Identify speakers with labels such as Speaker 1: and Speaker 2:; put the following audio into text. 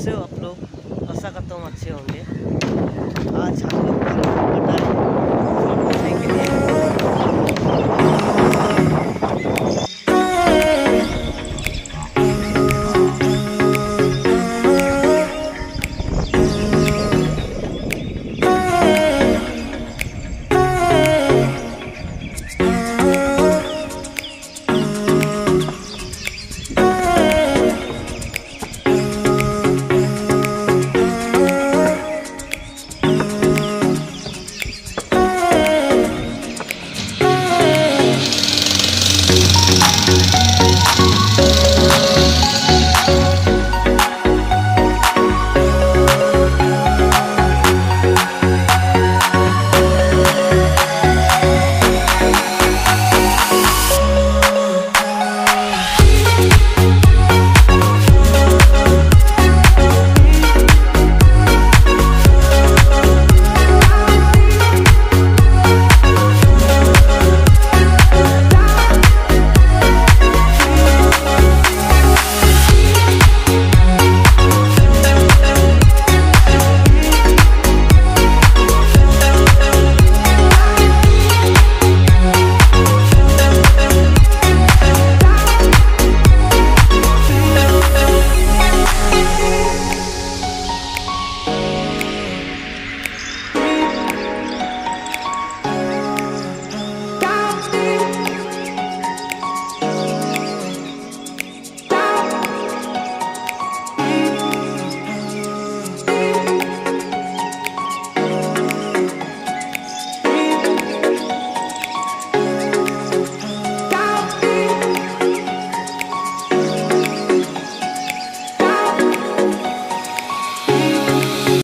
Speaker 1: कैसे हो आप लोग आशा करता हूँ अच्छे होंगे। आज हम